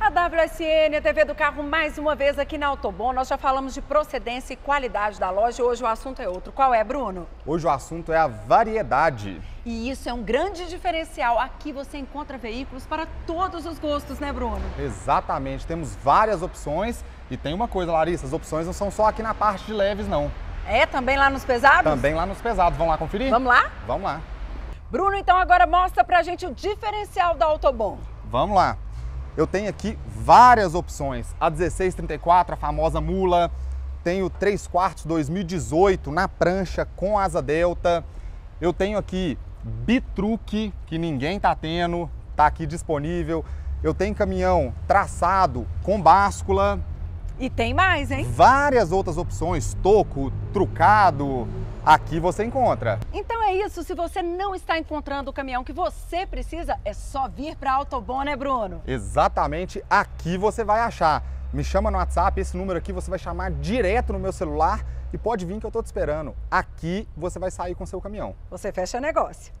A WSN, a TV do carro, mais uma vez aqui na Autobom. Nós já falamos de procedência e qualidade da loja. Hoje o assunto é outro. Qual é, Bruno? Hoje o assunto é a variedade. E isso é um grande diferencial. Aqui você encontra veículos para todos os gostos, né, Bruno? Exatamente. Temos várias opções. E tem uma coisa, Larissa: as opções não são só aqui na parte de leves, não. É, também lá nos pesados? Também lá nos pesados. Vamos lá conferir? Vamos lá? Vamos lá. Bruno, então agora mostra pra gente o diferencial da Autobom. Vamos lá. Eu tenho aqui várias opções. A 1634, a famosa mula. Tenho 3 quartos 2018 na prancha com asa delta. Eu tenho aqui bitruque, que ninguém tá tendo, tá aqui disponível. Eu tenho caminhão traçado com báscula. E tem mais, hein? Várias outras opções, toco, trucado, aqui você encontra. Então é isso, se você não está encontrando o caminhão que você precisa, é só vir para Autobom, né, Bruno? Exatamente, aqui você vai achar. Me chama no WhatsApp, esse número aqui você vai chamar direto no meu celular e pode vir que eu estou te esperando. Aqui você vai sair com seu caminhão. Você fecha negócio.